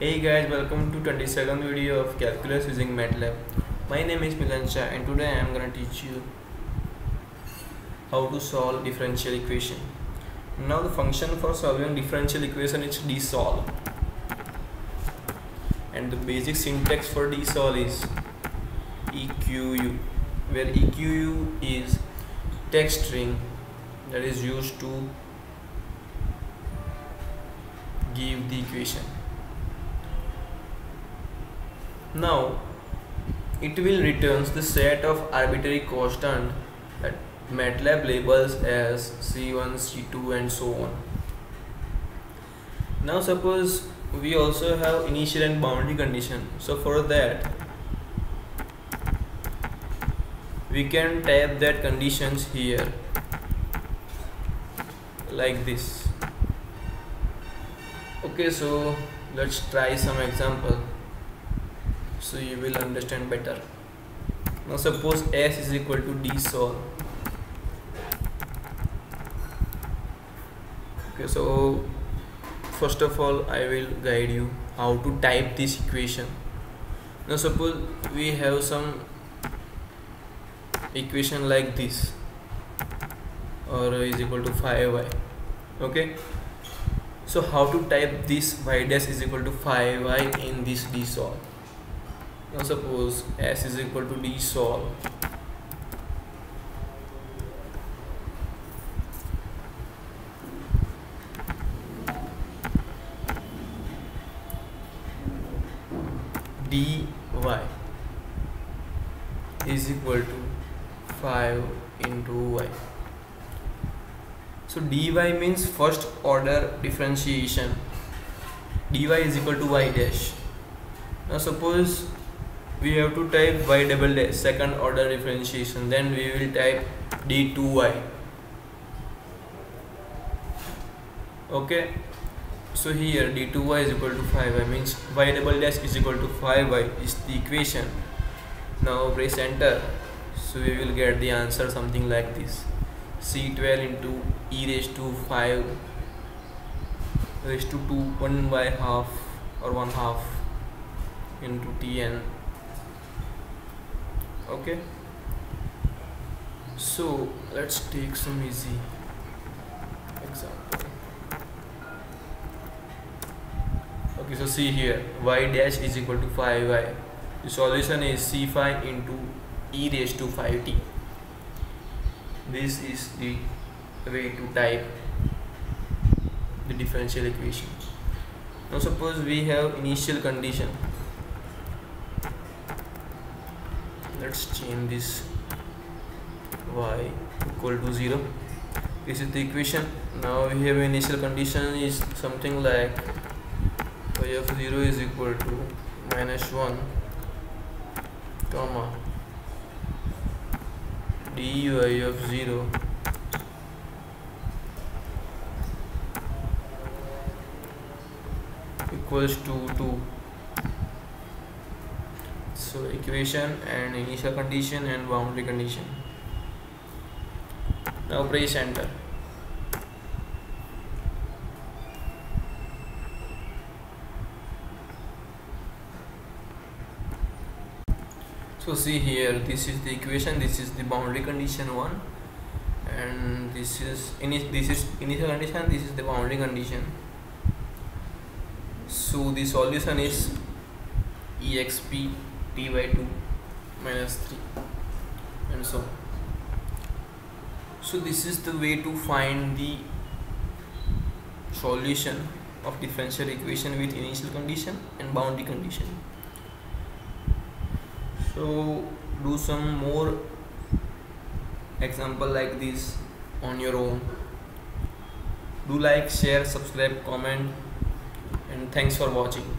Hey guys, welcome to 22nd video of calculus using MATLAB. My name is Milan and today I am gonna teach you how to solve differential equation. Now the function for solving differential equation is dsolve. And the basic syntax for dsolve is EQU where EQU is text string that is used to give the equation now it will returns the set of arbitrary constant that uh, MATLAB labels as C1, C2 and so on. Now suppose we also have initial and boundary condition. So for that we can type that conditions here like this. Okay so let's try some example so you will understand better. Now suppose s is equal to dsolve okay so first of all i will guide you how to type this equation. Now suppose we have some equation like this. Or is equal to 5y okay? So how to type this? Y dash is equal to 5y in this dsolve now suppose s is equal to dsolve dy is equal to 5 into y. So dy means first order differentiation. Dy is equal to y dash. Now suppose we have to type y double dash second order differentiation. Then we will type d2y okay? So here d2y is equal to 5y means y double dash is equal to 5y is the equation. Now press enter. So we will get the answer something like this. C12 into e raised to 5 raised to 2 1 by half or 1 half into tn okay. So let's take some easy example. Okay so see here. Y dash is equal to 5y the solution is c5 into e raised to 5t this is the way to type the differential equation. Now suppose we have initial condition let's change this y equal to 0 this is the equation. Now we have initial condition is something like y of 0 is equal to minus 1 comma dy of 0 equals to 2 so equation and initial condition and boundary condition. Now press enter so see here this is the equation this is the boundary condition one. And this is this is initial condition this is the boundary condition. So the solution is exp by 2 minus 3 and so so this is the way to find the solution of differential equation with initial condition and boundary condition. So do some more example like this on your own. Do like share subscribe comment and thanks for watching